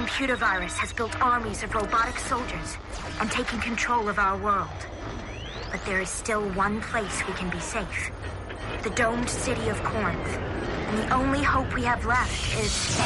computer virus has built armies of robotic soldiers and taken control of our world. But there is still one place we can be safe. The domed city of Corinth. And the only hope we have left is...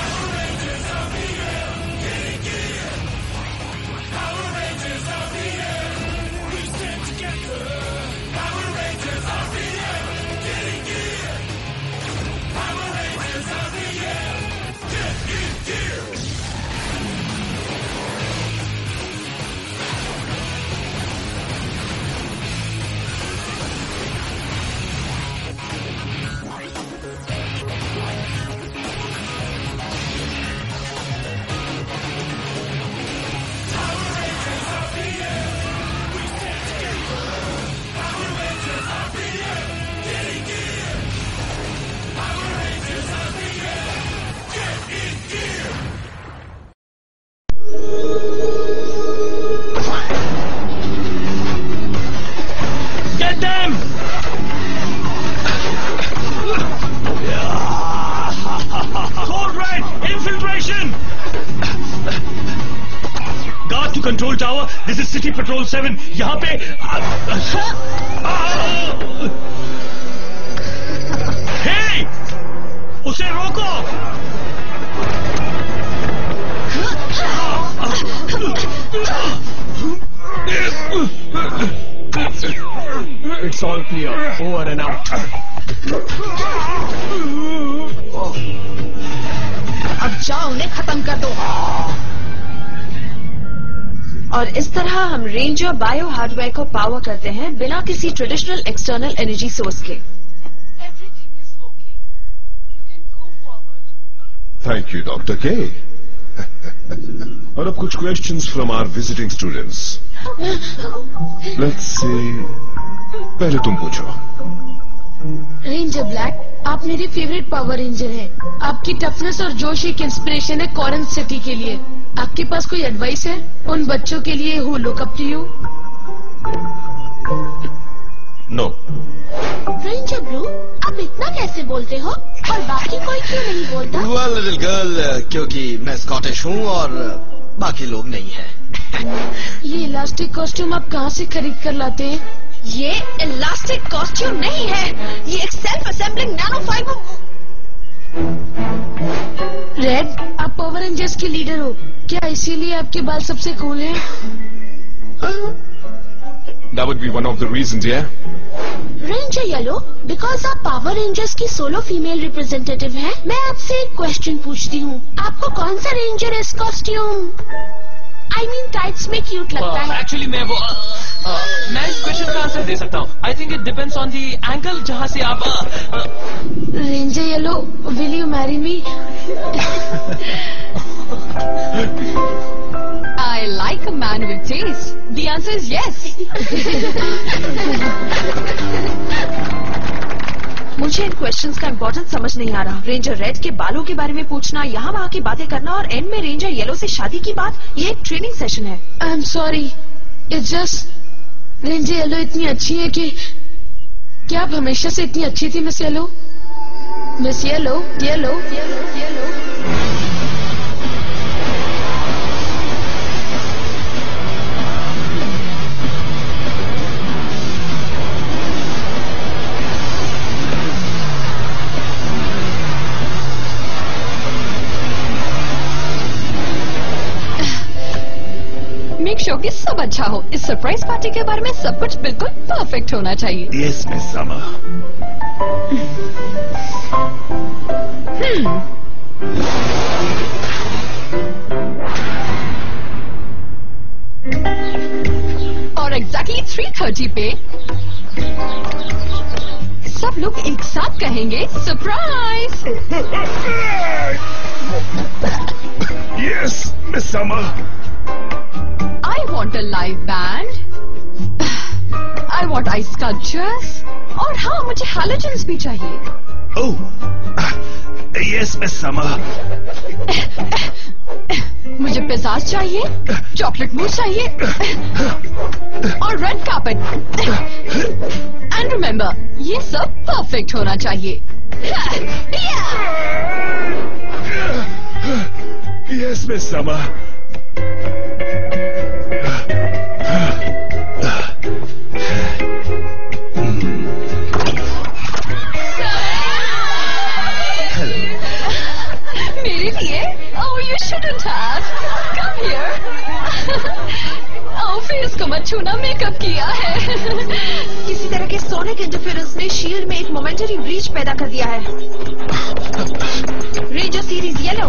seven यहाँ पे hey उसे रोको! It's all clear over and out अब जाओ उन्हें खत्म कर दो। और इस तरह हम रेंजर बायो हार्डवेयर को पावर करते हैं बिना किसी ट्रेडिशनल एक्सटर्नल एनर्जी सोर्स के। थैंक यू डॉक्टर के और अब कुछ questions from our visiting students Let's see. पहले तुम पूछो। रेंजर ब्लैक आप मेरे फेवरेट पावर रेंजर हैं। आपकी टफनेस और जोश एक इंस्पिरेशन है कॉरेंट सिटी के लिए। आपके पास कोई एडवाइस है? उन बच्चों के लिए who look up to you know ranger blue आप इतना कैसे बोलते हो? और बाकी कोई क्यों नहीं बोलता? वेल लिटिल गर्ल क्योंकि मैं स्कॉटिश हूँ और बाकी लोग नहीं है। ये इलास्टिक कॉस्ट्यूम आप कहाँ से खरीद कर लाते हैं? ये इलास्टिक कॉस्ट्यूम नहीं है। ये एक self assembling nano fiber red आप पावर रेंजर्स के लीडर हो। क्या इसीलिए आपके बाल सबसे कूल हैं? That would be one of the reasons, yeah? Ranger yellow because आप पावर रेंजर्स की सोलो फीमेल रिप्रेजेंटेटिव हैं मैं आपसे एक क्वेश्चन पूछती हूँ। आपको कौन सा रेंजर इस कॉस्ट्यूम आई मीन टाइट्स में क्यूट लगता है एक्चुअली मैं वो अ, अ, मैं इस क्वेश्चन का आंसर दे सकता हूँ I think it depends on the angle जहाँ से आप अ, अ, ranger yellow will you marry me I like a man with taste. The answer is yes. मुझे इन क्वेश्चंस का इम्पोर्टेंस समझ नहीं आ रहा। रेंजर रेड के बालों के बारे में पूछना, यहाँ वहाँ की बातें करना और एंड में रेंजर येलो से शादी की बात ये एक ट्रेनिंग सेशन है। I am sorry it's just ranger yellow इतनी अच्छी है की क्या आप हमेशा ऐसी इतनी अच्छी थी miss yellow miss yellow yellow yellow yellow sure सब अच्छा हो। इस सरप्राइज़ पार्टी के बारे में सब कुछ बिल्कुल परफेक्ट होना चाहिए। Yes, Miss Summer. और एग्जैक्टली थ्री थर्टी पे सब लोग एक साथ कहेंगे surprise Yes, Miss Summer. I want a live band. I want ice sculptures. और हाँ मुझे halogens भी चाहिए Oh, yes, Miss Summer. मुझे पिजाज चाहिए चॉकलेट मूस चाहिए और रेड कार्पेट एंड रिमेम्बर ये सब परफेक्ट होना चाहिए Yes, Miss Summer. Shouldn't have. Come here. Oh, face को मत छूना मेकअप किया है किसी तरह के सोने के इंटरफेरेंस ने शील्ड में एक मोमेंटरी ब्रीच पैदा कर दिया है ranger series yellow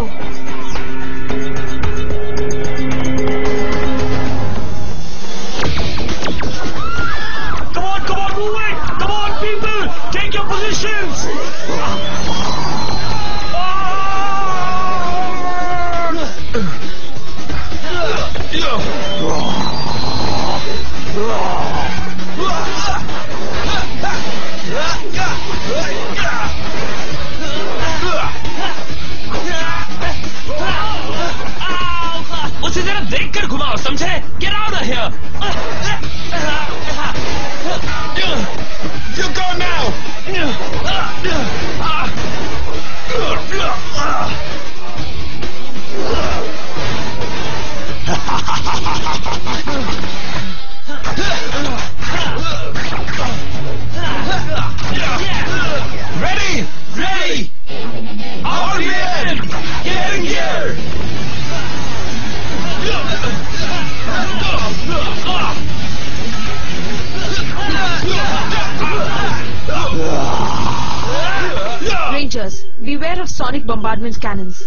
bombardment cannons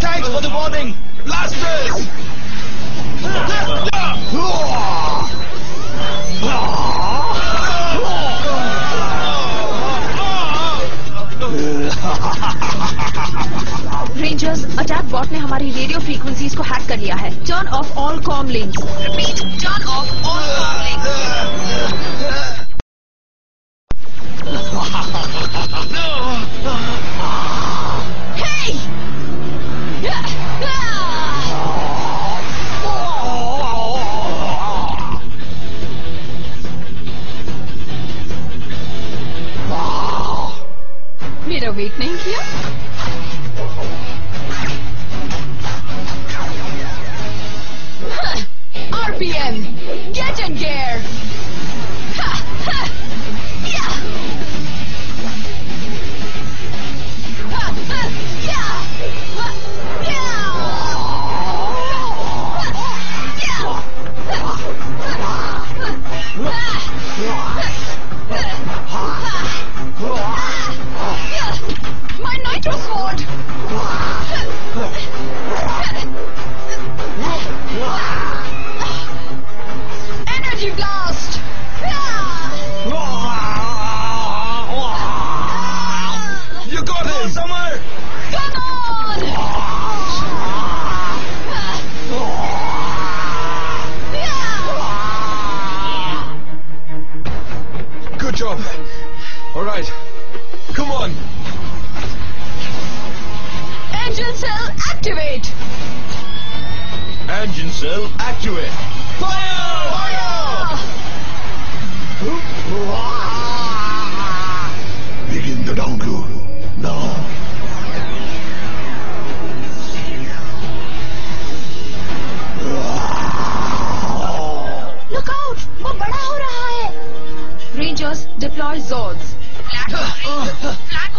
Thanks for the warning. Blasters! Rangers attack bot ने हमारी रेडियो फ्रीक्वेंसीज को हैक कर लिया है turn off all com links repeat turn off all Scorpion! Get in!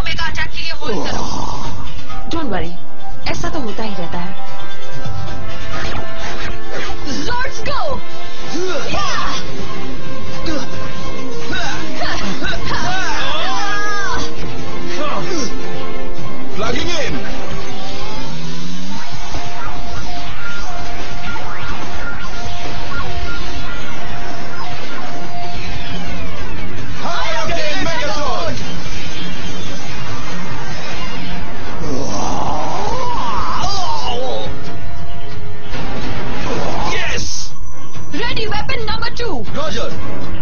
Flag omega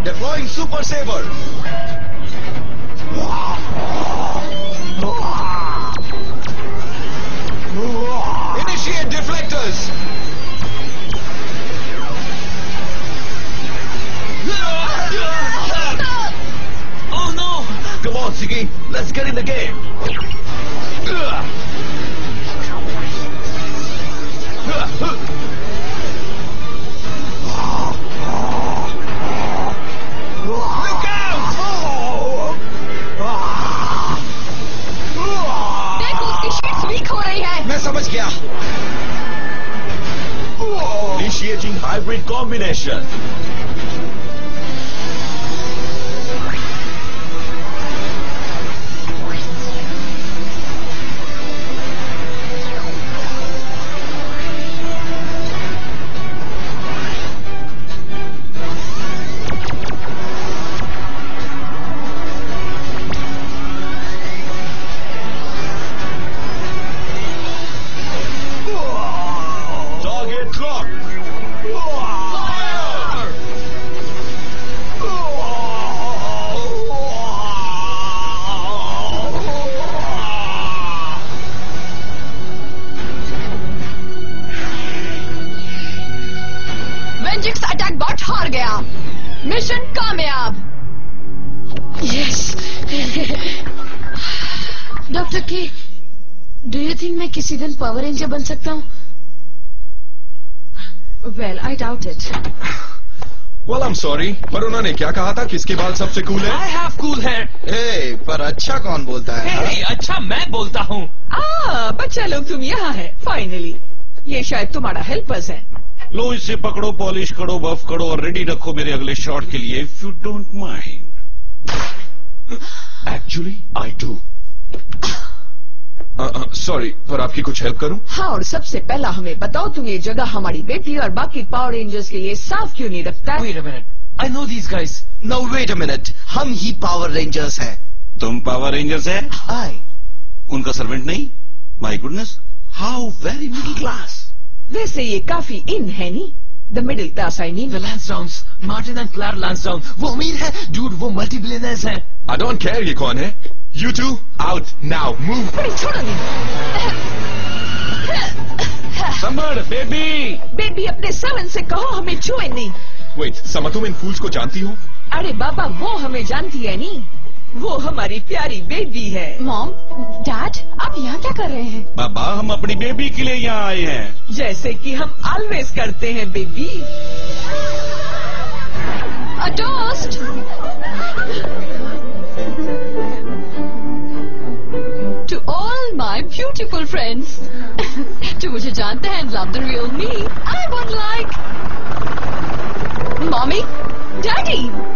Deploying Super Saber. Initiate deflectors. Oh no! Come on, Siggy. Let's get in the game. Hybrid combination. Mission कामयाब yes doctor K do you think मैं किसी दिन power ranger बन सकता हूँ? Well I doubt it Well, I'm sorry, पर उन्होंने क्या कहा था? किसके बाल सबसे कूल है? I have cool hair. ए पर अच्छा कौन बोलता है? Hey, अच्छा मैं बोलता हूँ। आ बच्चा लोग तुम यहाँ है फाइनली ये शायद तुम्हारा हेल्पर्स है। लो इसे पकड़ो पॉलिश करो बफ करो और रेडी रखो मेरे अगले शॉट के लिए। If you don't mind actually I do sorry पर आपकी कुछ हेल्प करूँ? हाँ और सबसे पहला हमें बताओ तुम ये जगह हमारी बेटी और बाकी पावर रेंजर्स के लिए साफ़ क्यों नहीं रखता. I know these guys. No wait a minute हम ही पावर रेंजर्स हैं. तुम पावर रेंजर्स है? हाय उनका सर्वेंट नहीं? My goodness how very middle class वैसे ये काफ़ी इन है nee the middle class I nee Lansdowne Martin and Clare Lansdowne वो अमीर है डूड वो मल्टीप्लेनर्स है आई डोंट केयर ये कौन है you two out now move Summer baby baby अपने समन से कहो हमें छुए नहीं वेट समा तुम इन फूल्स को जानती हो अरे बाबा वो हमें जानती है नी वो हमारी प्यारी बेबी है। मॉम डैड आप यहाँ क्या कर रहे हैं? बाबा हम अपनी बेबी के लिए यहाँ आए हैं। जैसे कि हम ऑलवेज करते हैं baby. A to all my my friends जो मुझे जानते हैं love the the me I I like mommy Mommy?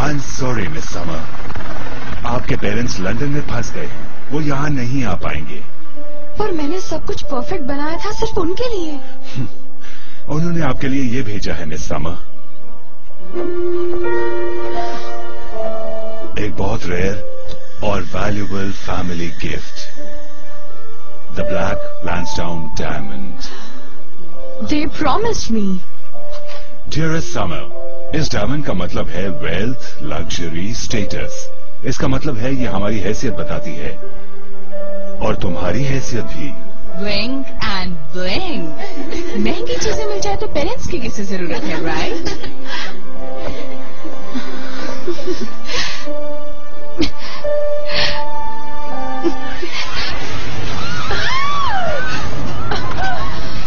I am sorry miss Summer आपके पेरेंट्स लंदन में फंस गए। वो यहाँ नहीं आ पाएँगे। पर मैंने सब कुछ परफेक्ट बनाया था सिर्फ़ उनके लिए। उन्होंने आपके लिए ये भेजा है मिस समर एक बहुत रेयर और valuable family gift the black Lansdowne diamond They promised me. Dearest Summer इस डायमंड का मतलब है वेल्थ लग्जरी स्टेटस इसका मतलब है ये हमारी हैसियत बताती है। और तुम्हारी हैसियत भी। Bling and bling. महँगी चीज़ें मिल जाए तो पेरेंट्स की किसे ज़रूरत है राइट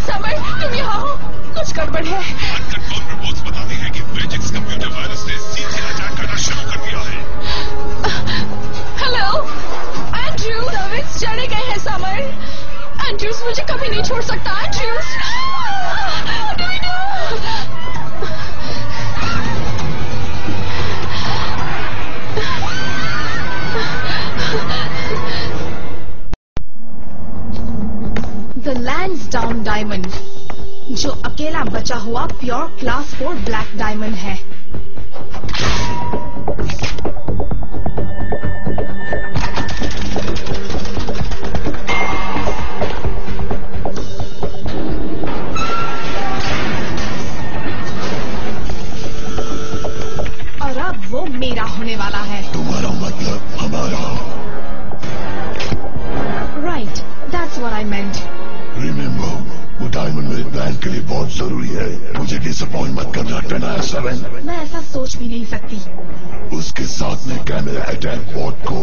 समर, तुम यहाँ हो? कुछ गड़बड़ है। एंड्रूस मुझे कभी नहीं छोड़ सकता एंड्रूस द लैंसडाउन डायमंड जो अकेला बचा हुआ pure class four black diamond है। सेवन मैं ऐसा सोच भी नहीं सकती। उसके साथ में कैमरा अटैक बॉट को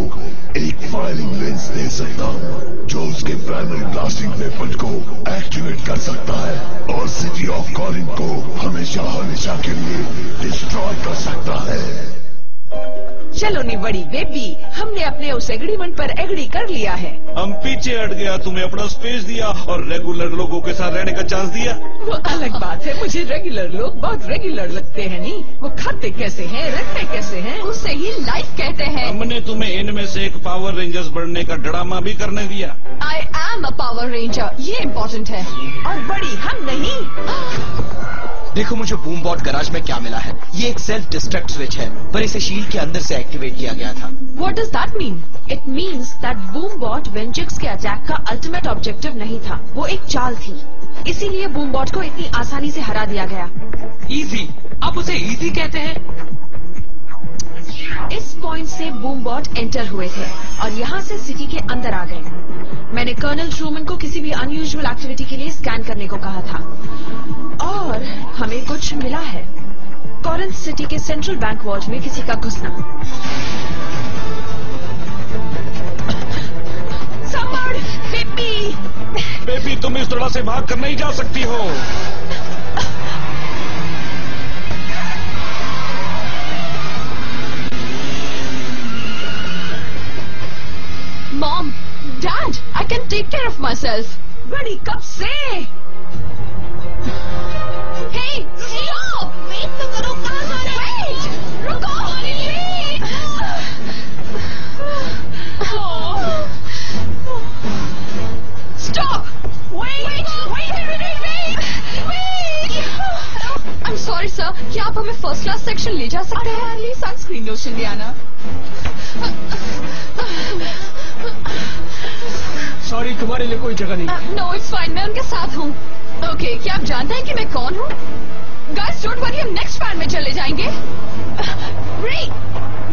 एक फायरिंग लेंस दे सकता हूँ जो उसके प्राइमरी ब्लास्टिंग वेपन को एक्टिवेट कर सकता है और सिटी ऑफ़ कॉलिंग को हमेशा हमेशा के लिए डिस्ट्रॉय कर सकता है। चलो नी बड़ी बेबी हमने अपने उस एग्रीमेंट पर एग्री कर लिया है। हम पीछे हट गया तुम्हें अपना स्पेस दिया और रेगुलर लोगों के साथ रहने का चांस दिया। वो अलग बात है मुझे रेगुलर लोग बहुत रेगुलर लगते हैं नी वो खाते कैसे हैं रहते कैसे हैं उसे ही लाइफ कहते हैं। हमने तुम्हें इनमें से एक पावर रेंजर्स बनने का ड्रामा भी करने दिया। I am a power ranger ये इम्पोर्टेंट है। और बड़ी हम नहीं। देखो मुझे बूम बॉट गराज में क्या मिला है। ये एक सेल्फ डिस्ट्रक्ट स्विच है पर इसे शील्ड के अंदर से एक्टिवेट किया गया था। What does that mean? It means that बूमबॉट वेंजिक्स के अटैक का अल्टीमेट ऑब्जेक्टिव नहीं था। वो एक चाल थी। इसीलिए बूमबॉट को इतनी आसानी से हरा दिया गया। इजी आप उसे इजी कहते हैं। इस पॉइंट से बूमबॉट एंटर हुए थे और यहाँ से सिटी के अंदर आ गए। मैंने कर्नल ट्रूमन को किसी भी अनयूजुअल एक्टिविटी के लिए स्कैन करने को कहा था। और हमें कुछ मिला है। कॉरेंस सिटी के सेंट्रल बैंक वॉल्ट में किसी का घुसना। बेबी। बेबी तुम इस तरह से भाग कर नहीं जा सकती हो। Mom dad I can take care of myself बड़ी कब से? सॉरी क्या आप हमें फ़र्स्ट क्लास सेक्शन ले जा सकते हैं? सनस्क्रीन लोशन ले आना सॉरी तुम्हारे लिए कोई जगह नहीं। नो इट्स फाइन मैं उनके साथ हूँ। ओके क्या आप जानते हैं कि मैं कौन हूँ? गाइस डोंट वरी हम नेक्स्ट पैन में चले जाएँगे। रे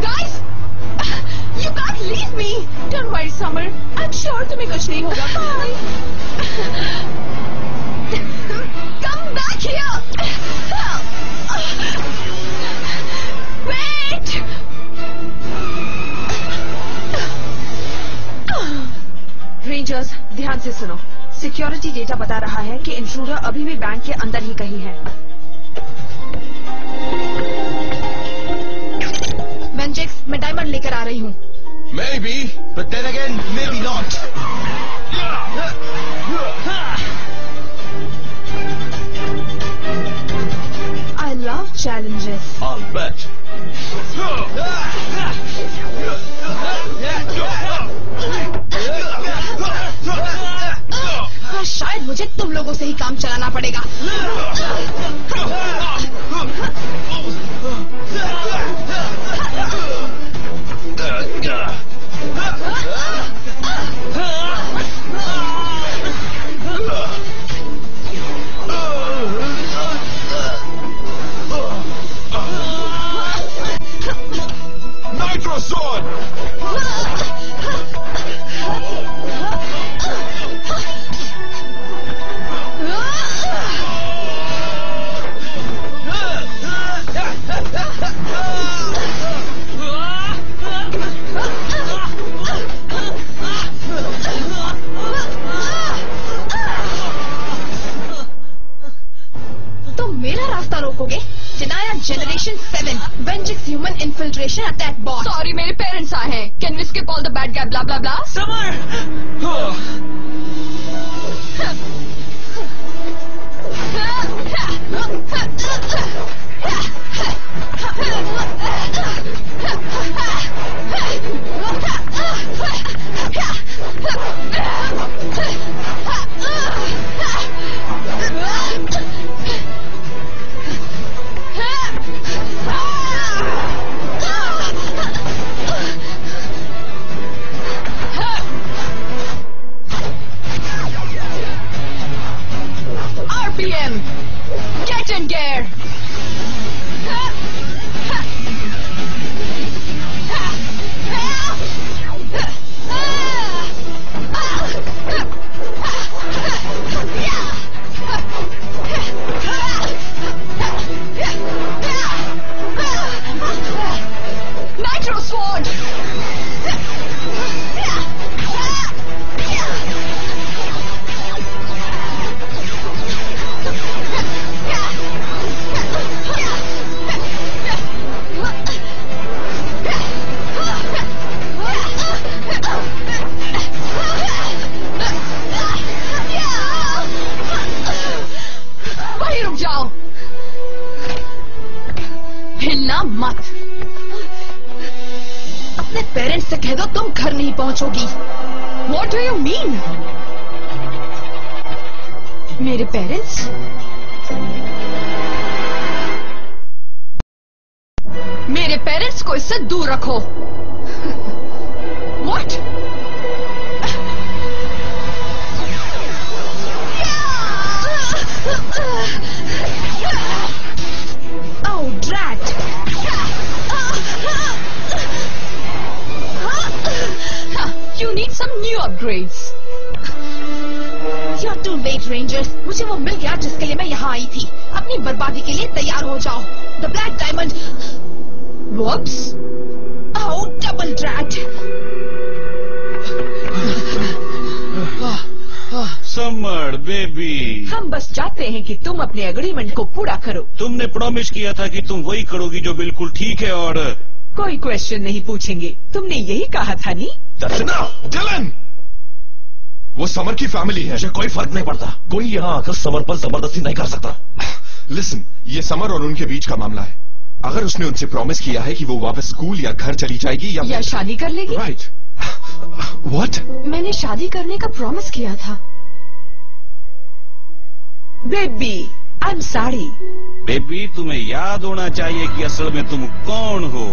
guys you can't leave me don't worry Summer I am sure तुम्हें कुछ नहीं होगा। सुनो सिक्योरिटी डेटा बता रहा है कि इंट्रूडर अभी भी बैंक के अंदर ही कहीं है वेंजेक्स मैं डायमंड लेकर आ रही हूँ Maybe, but then again, maybe not. I love challenges. I'll bet. All the bad guy baby. हम बस चाहते हैं कि तुम अपने एग्रीमेंट को पूरा करो। तुमने प्रॉमिस किया था कि तुम वही करोगी जो बिल्कुल ठीक है और कोई क्वेश्चन नहीं पूछेंगे। तुमने यही कहा था नी दर्शना डिलन वो समर की फैमिली है। मुझे कोई फ़र्क नहीं पड़ता। कोई यहाँ आकर समर पर ज़बरदस्ती नहीं कर सकता। लिसन ये समर और उनके बीच का मामला है। अगर उसने उनसे प्रॉमिस किया है कि वो वापस स्कूल या घर चली जाएगी या या शादी कर लेगी? Right right. व्हाट मैंने शादी करने का प्रॉमिस किया था। Baby I am sorry baby, तुम्हें याद होना चाहिए कि असल में तुम कौन हो?